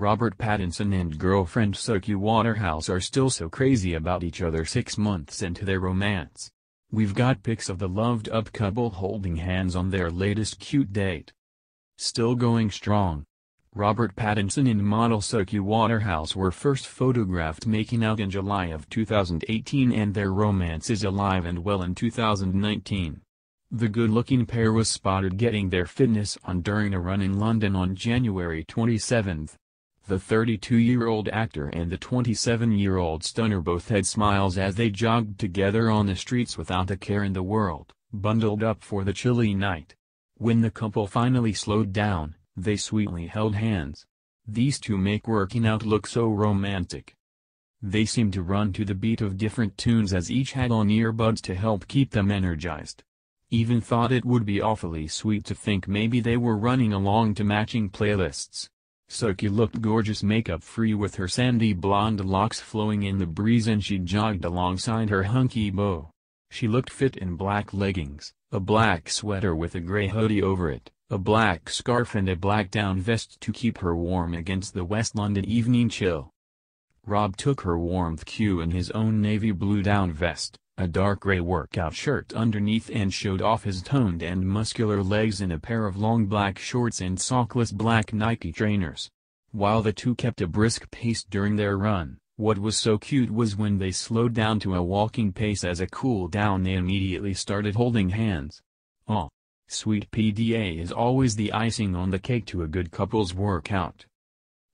Robert Pattinson and girlfriend Suki Waterhouse are still so crazy about each other six months into their romance. We've got pics of the loved-up couple holding hands on their latest cute date. Still going strong. Robert Pattinson and model Suki Waterhouse were first photographed making out in July of 2018 and their romance is alive and well in 2019. The good-looking pair was spotted getting their fitness on during a run in London on January 27. The 32-year-old actor and the 27-year-old stunner both had smiles as they jogged together on the streets without a care in the world, bundled up for the chilly night. When the couple finally slowed down, they sweetly held hands. These two make working out look so romantic. They seem to run to the beat of different tunes as each had on earbuds to help keep them energized. Even thought it would be awfully sweet to think maybe they were running along to matching playlists. Suki looked gorgeous makeup-free with her sandy blonde locks flowing in the breeze and she jogged alongside her hunky beau. She looked fit in black leggings, a black sweater with a gray hoodie over it, a black scarf and a black down vest to keep her warm against the West London evening chill. Rob took her warmth cue in his own navy blue down vest, a dark gray workout shirt underneath and showed off his toned and muscular legs in a pair of long black shorts and sockless black Nike trainers. While the two kept a brisk pace during their run, what was so cute was when they slowed down to a walking pace as a cool down they immediately started holding hands. Aw. Sweet PDA is always the icing on the cake to a good couple's workout.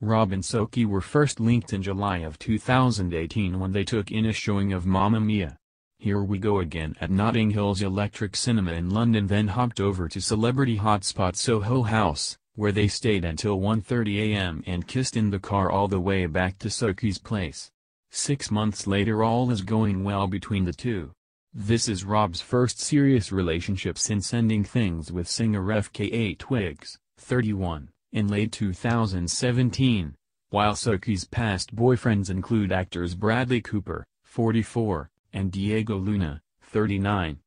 Rob and Suki were first linked in July of 2018 when they took in a showing of Mamma Mia. Here We Go Again at Notting Hill's Electric Cinema in London then hopped over to celebrity hotspot Soho House, where they stayed until 1.30 am and kissed in the car all the way back to Suki's place. Six months later all is going well between the two. This is Rob's first serious relationship since ending things with singer FKA Twigs, 31, in late 2017, while Suki's past boyfriends include actors Bradley Cooper, 44, and Diego Luna, 39.